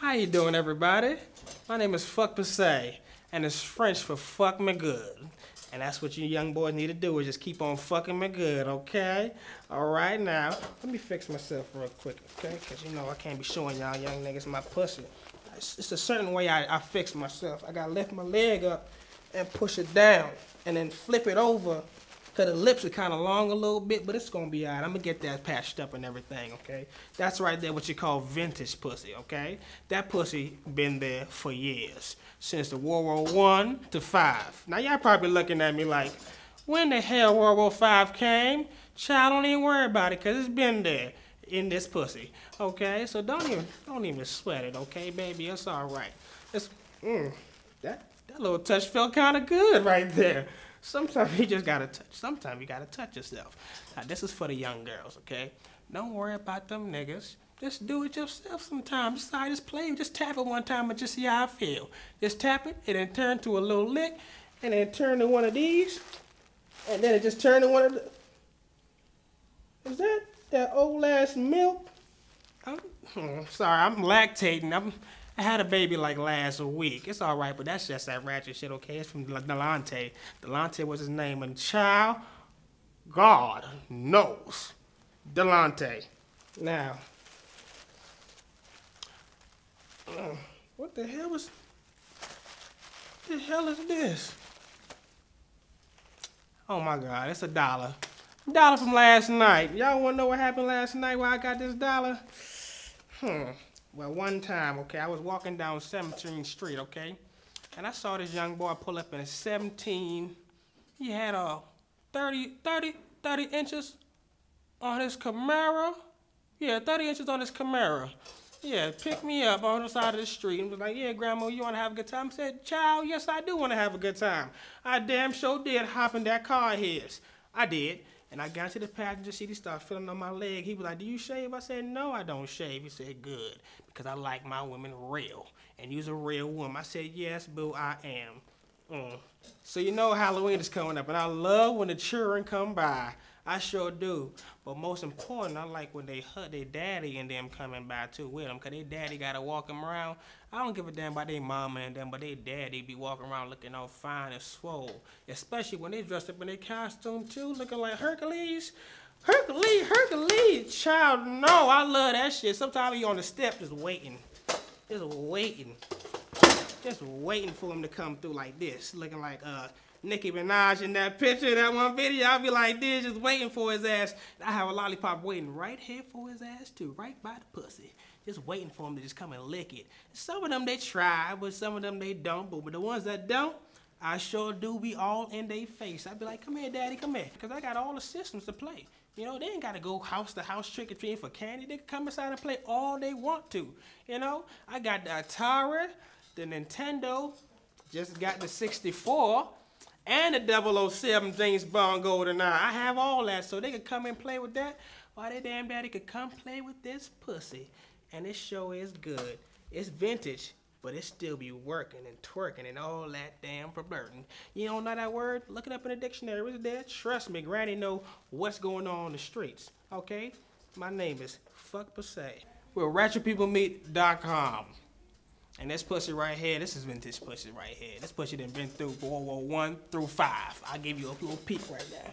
How you doing, everybody? My name is Fuck Passay, and it's French for fuck me good. And that's what you young boys need to do is just keep on fucking me good, okay? All right, now, let me fix myself real quick, okay? Because, you know, I can't be showing y'all young niggas my pussy. It's, it's a certain way I, I fix myself. I gotta lift my leg up and push it down and then flip it over The lips are kind of long a little bit, but it's gonna be alright. I'm gonna get that patched up and everything, okay? That's right there what you call vintage pussy, okay? That pussy been there for years. Since the World War One to five. Now y'all probably looking at me like, when the hell World War Five came? Child, don't even worry about it, cause it's been there in this pussy. Okay? So don't even don't even sweat it, okay, baby? It's alright. It's mm, that that little touch felt kinda good right there. Sometimes you just gotta touch. Sometimes you gotta touch yourself. Now this is for the young girls, okay? Don't worry about them niggas. Just do it yourself sometimes. Just, I just play. Just tap it one time and just see how I feel. Just tap it, and then turn to a little lick, and then turn to one of these, and then it just turn to one of the. Is that that old ass milk? I'm, hmm, sorry, I'm lactating. I'm. I had a baby like last week. It's all right, but that's just that ratchet shit, okay? It's from Delante. Delante was his name, and child, God knows. Delante. Now, uh, what the hell is, the hell is this? Oh my God, it's a dollar. Dollar from last night. Y'all wanna know what happened last night where I got this dollar? Hmm. Well, one time, okay, I was walking down 17th Street, okay, and I saw this young boy pull up in a 17. He had a 30, 30, 30 inches on his Camaro. Yeah, 30 inches on his Camaro. Yeah, picked me up on the side of the street and was like, yeah, Grandma, you want to have a good time? I said, child, yes, I do want to have a good time. I damn sure did hop in that car of his. I did. And I got into the passenger seat. He started feeling on my leg. He was like, "Do you shave?" I said, "No, I don't shave." He said, "Good, because I like my women real, and you's a real woman." I said, "Yes, boo, I am." So you know Halloween is coming up, and I love when the children come by. I sure do. But most important, I like when they hug their daddy and them coming by too with them, cause their daddy gotta walk them around. I don't give a damn about their mama and them, but their daddy be walking around looking all fine and swole. Especially when they dressed up in their costume too, looking like Hercules. Hercules, Hercules, child, no, I love that shit. Sometimes you on the step just waiting, just waiting, just waiting for him to come through like this, looking like uh Nicki Minaj in that picture, that one video, I'll be like this, just waiting for his ass. I have a lollipop waiting right here for his ass too, right by the pussy. Just waiting for him to just come and lick it. Some of them they try, but some of them they don't. But the ones that don't, I sure do be all in their face. I'd be like, come here, daddy, come here. Because I got all the systems to play. You know, they ain't got to go house to house trick or treating for candy. They can come inside and play all they want to. You know, I got the Atari, the Nintendo, just got the 64 and the 007 James Bond GoldenEye. I have all that, so they could come and play with that. Why they damn daddy could come play with this pussy. And this show is good. It's vintage, but it still be working and twerking and all that damn Burton. You don't know that word? Look it up in the dictionary. It's there. Trust me, Granny know what's going on in the streets. Okay? My name is Fuck Passay. We're RatchetPeopleMeet.com. And this pussy right here, this is vintage pussy right here. This pussy done been through World War One through five. I'll give you a little peek right now.